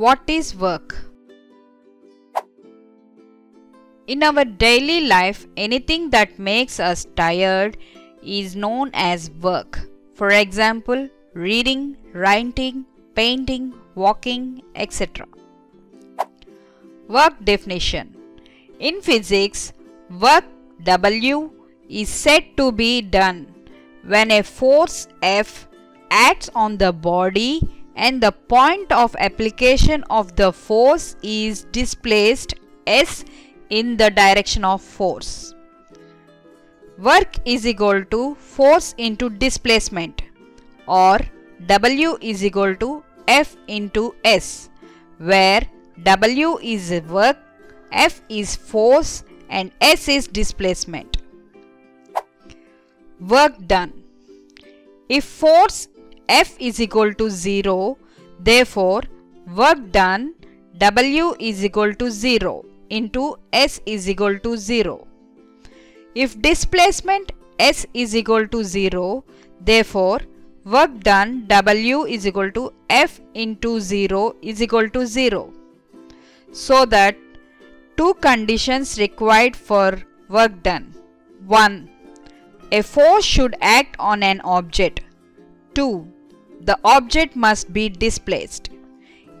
What is work? In our daily life, anything that makes us tired is known as work. For example, reading, writing, painting, walking, etc. Work definition In physics, work W is said to be done when a force F acts on the body and the point of application of the force is displaced S in the direction of force. Work is equal to force into displacement or W is equal to F into S where W is work, F is force and S is displacement. Work done. If force F is equal to 0, therefore work done W is equal to 0 into S is equal to 0. If displacement S is equal to 0, therefore work done W is equal to F into 0 is equal to 0. So that two conditions required for work done. 1. A force should act on an object. 2. The object must be displaced.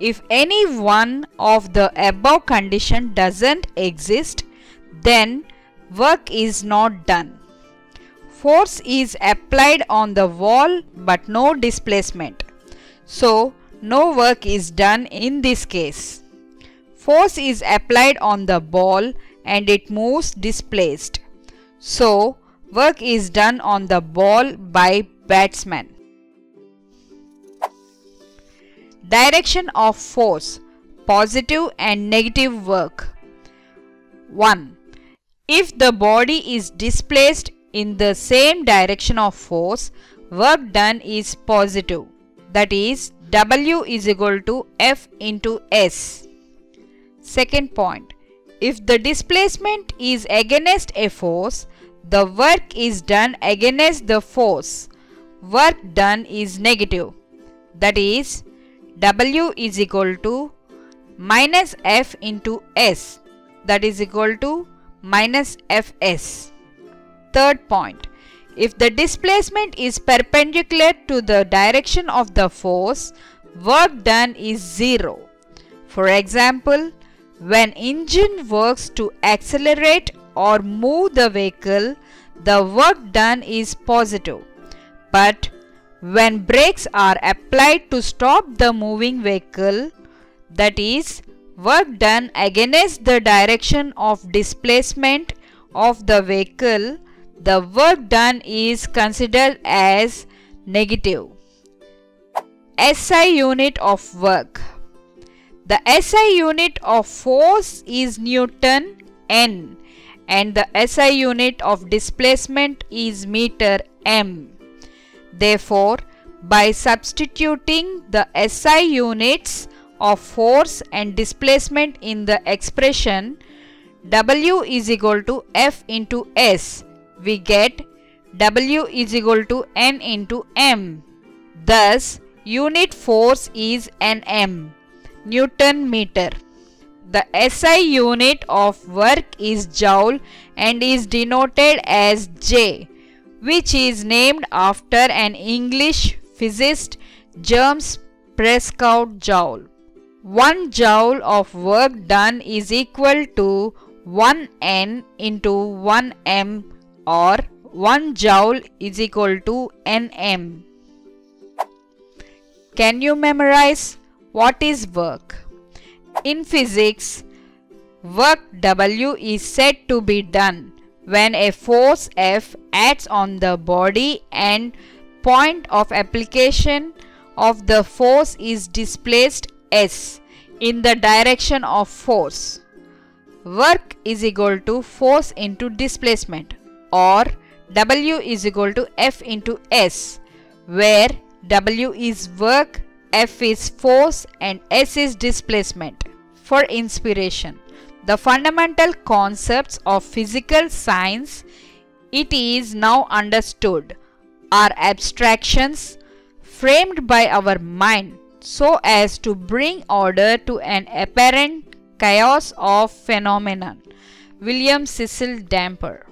If any one of the above condition doesn't exist, then work is not done. Force is applied on the wall but no displacement. So, no work is done in this case. Force is applied on the ball and it moves displaced. So, work is done on the ball by batsman. Direction of force positive and negative work 1. If the body is displaced in the same direction of force, work done is positive. That is W is equal to F into S. Second point. If the displacement is against a force, the work is done against the force. Work done is negative. That is W is equal to minus F into S. That is equal to minus Fs. Third point. If the displacement is perpendicular to the direction of the force, work done is zero. For example, when engine works to accelerate or move the vehicle, the work done is positive. But when brakes are applied to stop the moving vehicle, that is, work done against the direction of displacement of the vehicle, the work done is considered as negative. SI unit of work. The SI unit of force is Newton N and the SI unit of displacement is meter M. Therefore, by substituting the SI units of force and displacement in the expression W is equal to F into S, we get W is equal to N into M. Thus, unit force is Nm, Newton meter. The SI unit of work is joule and is denoted as J, which is named after an English physicist James Prescott Joule. 1 joule of work done is equal to 1 N into 1 M or 1 joule is equal to Nm. Can you memorize what is work? In physics, work W is said to be done when a force F acts on the body and point of application of the force is displaced S in the direction of force. Work is equal to force into displacement or W is equal to F into S where W is work, F is force and S is displacement. For inspiration, the fundamental concepts of physical science it is now understood are abstractions framed by our mind so as to bring order to an apparent chaos of phenomenon. William Cecil Dampier